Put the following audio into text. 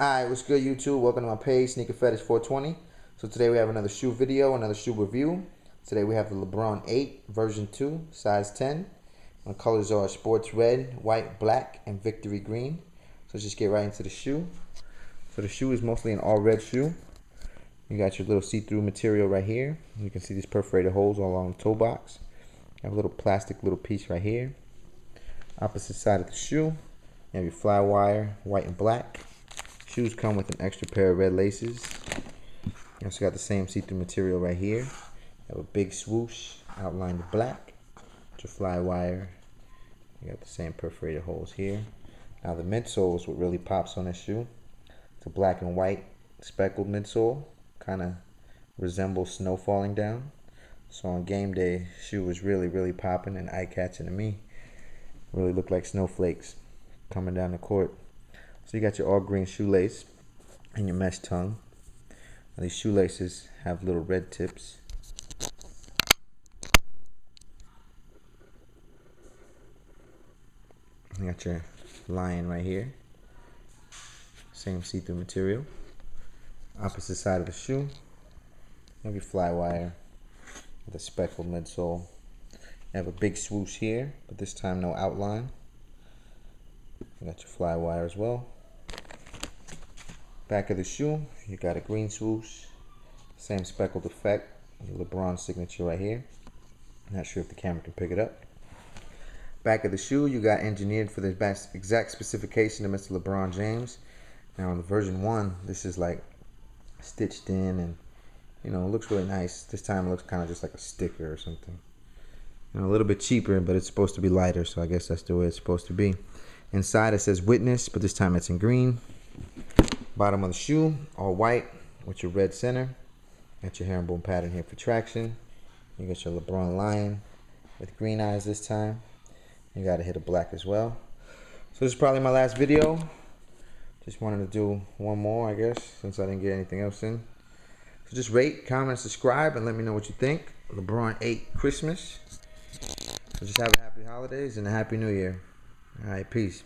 Alright, what's good YouTube? Welcome to my page, Sneaker Fetish 420. So today we have another shoe video, another shoe review. Today we have the LeBron 8 version 2, size 10. My colors are sports red, white, black, and victory green. So let's just get right into the shoe. So the shoe is mostly an all red shoe. You got your little see-through material right here. You can see these perforated holes all along the toe box. You have a little plastic little piece right here. Opposite side of the shoe, you have your fly wire, white and black. Shoes come with an extra pair of red laces. You also got the same see-through material right here. Have a big swoosh outlined in black. Your fly wire. You got the same perforated holes here. Now the midsole is what really pops on this shoe. It's a black and white speckled midsole. Kind of resembles snow falling down. So on game day, shoe was really, really popping and eye-catching to me. Really looked like snowflakes coming down the court. So you got your all green shoelace and your mesh tongue. Now these shoelaces have little red tips. You got your lion right here. Same see-through material. Opposite side of the shoe. You have your fly wire with a speckled midsole. You have a big swoosh here, but this time no outline. You got your fly wire as well. Back of the shoe, you got a green swoosh, same speckled effect, LeBron signature right here. Not sure if the camera can pick it up. Back of the shoe, you got engineered for the exact specification of Mr. LeBron James. Now in the version one, this is like stitched in and you know, it looks really nice. This time it looks kind of just like a sticker or something. You know, a little bit cheaper, but it's supposed to be lighter, so I guess that's the way it's supposed to be. Inside it says witness, but this time it's in green. Bottom of the shoe, all white with your red center. Got your herringbone pattern here for traction. You got your LeBron lion with green eyes this time. You got to hit a black as well. So this is probably my last video. Just wanted to do one more, I guess, since I didn't get anything else in. So just rate, comment, subscribe, and let me know what you think. LeBron 8 Christmas. So just have a happy holidays and a happy new year. All right, peace.